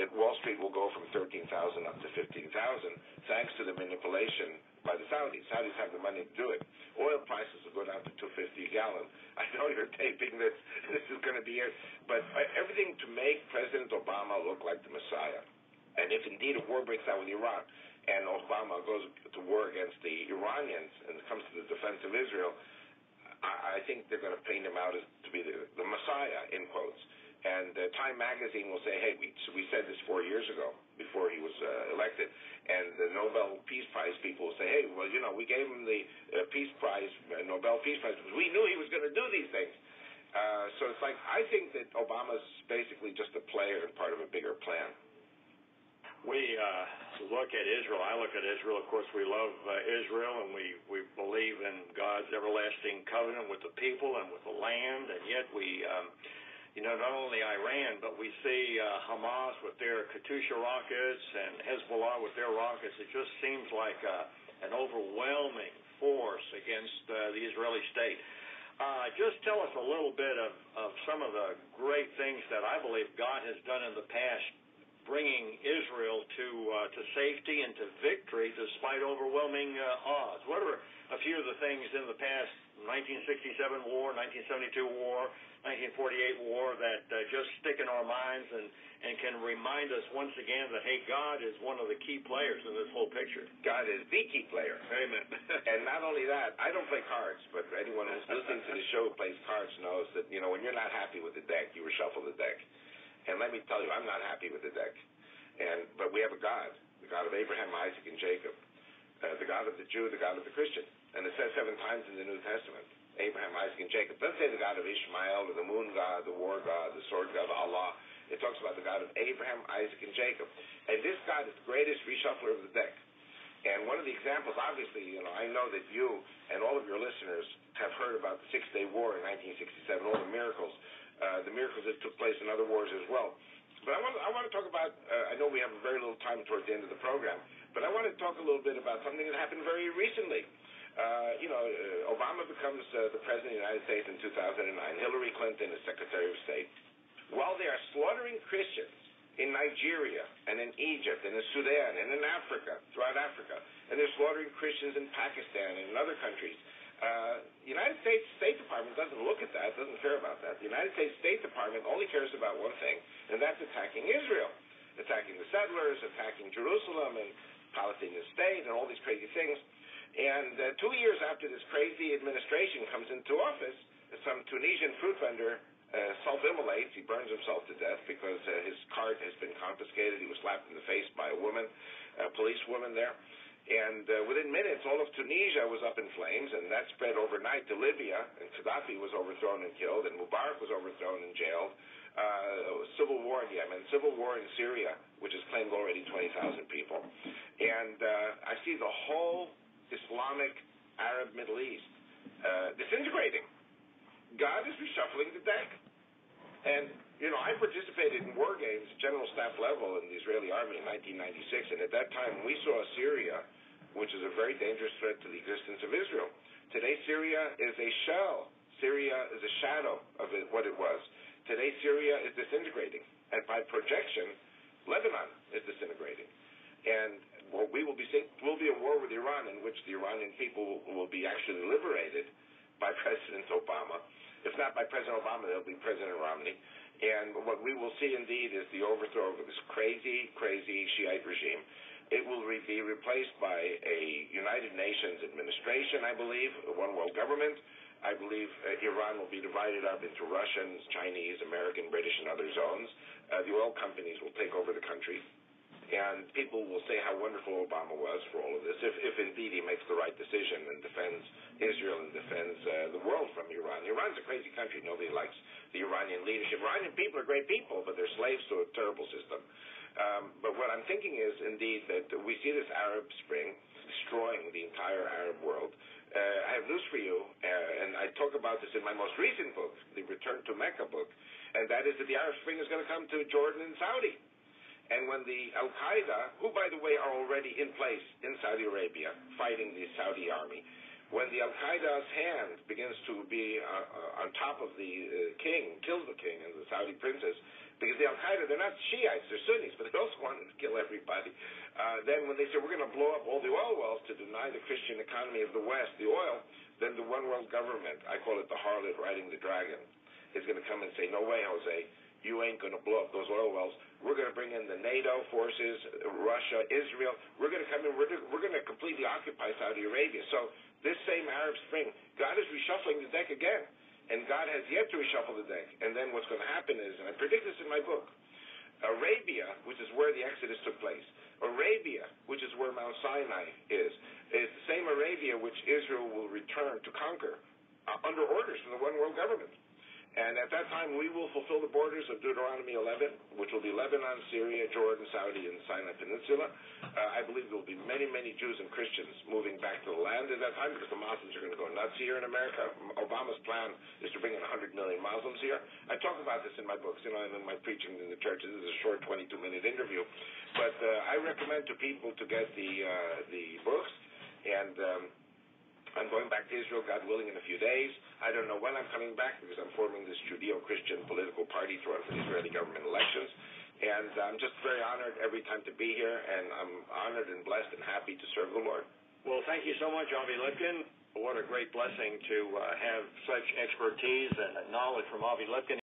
that Wall Street will go from 13,000 up to 15,000 thanks to the manipulation by the Saudis. Saudis have the money to do it. Oil prices will go down to 250 a gallon. I know you're taping this. This is going to be it. But uh, everything to make President Obama look like the Messiah. And if indeed a war breaks out with Iran and Obama goes to war against the Iranians and comes to the defense of Israel, I, I think they're going to paint him out as to be the, the Messiah, in quotes. And uh, Time Magazine will say, hey, we, we said this four years ago before he was uh, elected. And the Nobel Peace Prize people will say, hey, well, you know, we gave him the uh, Peace Prize, uh, Nobel Peace Prize, because we knew he was going to do these things. Uh, so it's like, I think that Obama's basically just a player and part of a bigger plan. We uh, look at Israel. I look at Israel. Of course, we love uh, Israel, and we we believe in God's everlasting covenant with the people and with the land. And yet, we um, not only Iran, but we see uh, Hamas with their Katyusha rockets and Hezbollah with their rockets. It just seems like uh, an overwhelming force against uh, the Israeli state. Just tell us a little bit of, of some of the great things that I believe God has done in the past, bringing Israel to uh, to safety and to victory despite overwhelming uh, odds. What are a few of the things in the past 1967 war, 1972 war, 1948 war that uh, just stick in our minds and, and can remind us once again that, hey, God is one of the key players in this whole picture. God is the key player. Amen. and not only that, I don't play cards, but anyone who's listening to the show who plays cards knows that, you know, when you're not happy with the deck, you reshuffle the deck. And let me tell you, I'm not happy with the deck. And But we have a God, the God of Abraham, Isaac, and Jacob, uh, the God of the Jew, the God of the Christian. And it says seven times in the New Testament Abraham, Isaac, and Jacob. Doesn't say the God of Ishmael or the moon God, the war God, the sword God, Allah. It talks about the God of Abraham, Isaac, and Jacob. And this God is the greatest reshuffler of the deck. And one of the examples, obviously, you know, I know that you and all of your listeners have heard about the Six Day War in 1967, all the miracles, the miracles that took place in other wars as well. But I want, I want to talk about, uh, I know we have very little time towards the end of the program, but I want to talk a little bit about something that happened very recently. Uh, you know, uh, Obama becomes uh, the president of the United States in 2009. Hillary Clinton is Secretary of State. While they are slaughtering Christians in Nigeria and in Egypt and in Sudan and in Africa, throughout Africa, and they're slaughtering Christians in Pakistan and in other countries, uh, the United States State Department doesn't look at that, doesn't care about that. The United States State Department only cares about one thing, and that's attacking Israel, attacking the settlers, attacking Jerusalem and Palestinian state and all these crazy things. And uh, two years after this crazy administration comes into office, some Tunisian fruit vendor uh, self-immolates. He burns himself to death because uh, his cart has been confiscated. He was slapped in the face by a woman, a police woman there. And uh, within minutes, all of Tunisia was up in flames, and that spread overnight to Libya. And Gaddafi was overthrown and killed, and Mubarak was overthrown and jailed. Uh, civil war in Yemen, civil war in Syria, which has claimed already 20,000 people. And uh, I see the whole Islamic Arab Middle East uh, disintegrating. God is reshuffling the deck. And, you know, I participated in war games at general staff level in the Israeli army in 1996, and at that time we saw Syria, which is a very dangerous threat to the existence of Israel. Today, Syria is a shell. Syria is a shadow of it, what it was. Today, Syria is disintegrating. And by projection, Lebanon is disintegrating. And what we will be seeing will be a war with Iran in which the Iranian people will be actually liberated by President Obama. If not by President Obama, it'll be President Romney. And what we will see indeed is the overthrow of this crazy, crazy Shiite regime. It will re- be replaced by a United Nations administration, I believe, a one world government. I believe uh, Iran will be divided up into Russians, Chinese, American, British, and other zones. Uh, the oil companies will take over the country and people will say how wonderful Obama was for all of this, if, if indeed he makes the right decision defends Israel and defends uh, the world from Iran. Iran's a crazy country. Nobody likes the Iranian leadership. Iranian people are great people, but they're slaves to a terrible system. Um, but what I'm thinking is, indeed, that we see this Arab Spring destroying the entire Arab world. Uh, I have news for you, uh, and I talk about this in my most recent book, the Return to Mecca book, and that is that the Arab Spring is going to come to Jordan and Saudi. And when the Al Qaeda, who by the way are already in place in Saudi Arabia fighting the Saudi army, when the Al Qaeda's hand begins to be uh, on top of the uh, king, kills the king and the Saudi princess, because the Al Qaeda they're not Shiites, they're Sunnis, but they also want to kill everybody. Uh, then when they say we're going to blow up all the oil wells to deny the Christian economy of the West the oil, then the one world government, I call it the harlot riding the dragon, is going to come and say, no way, Jose, ain't going to blow up those oil wells. We're going to bring in the NATO forces, Russia, Israel. We're going to come in. We're, we're going to completely occupy Saudi Arabia. So this same Arab Spring, God is reshuffling the deck again. And God has yet to reshuffle the deck. And then what's going to happen is, and I predict this in my book, Arabia, which is where the Exodus took place, Arabia, which is where Mount Sinai is, is the same Arabia which Israel will return to conquer uh, under orders from the one world government. And at that time, we will fulfill the borders of Deuteronomy 11, which will be Lebanon, Syria, Jordan, Saudi, and Sinai Peninsula. Uh, I believe there will be many, many Jews and Christians moving back to the land at that time because the Muslims are going to go nuts here in America. Obama's plan is to bring in 100 million Muslims here. I talk about this in my books, you know, and in my preaching in the churches. This is a short 22-minute interview, but uh, I recommend to people to get the uh, the books going back to Israel, God willing, in a few days. I don't know when I'm coming back because I'm forming this Judeo-Christian political party to run for the Israeli government elections. And I'm just very honored every time to be here, and I'm honored and blessed and happy to serve the Lord. Well, thank you so much, Avi Lipkin. What a great blessing to uh, have such expertise and knowledge from Avi Lipkin.